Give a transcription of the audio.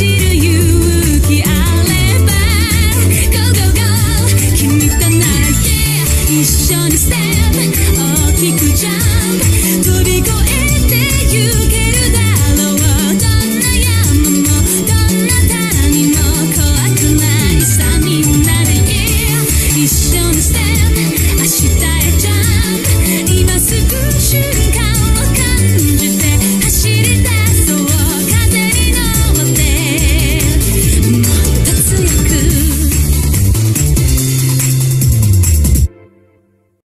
Shiri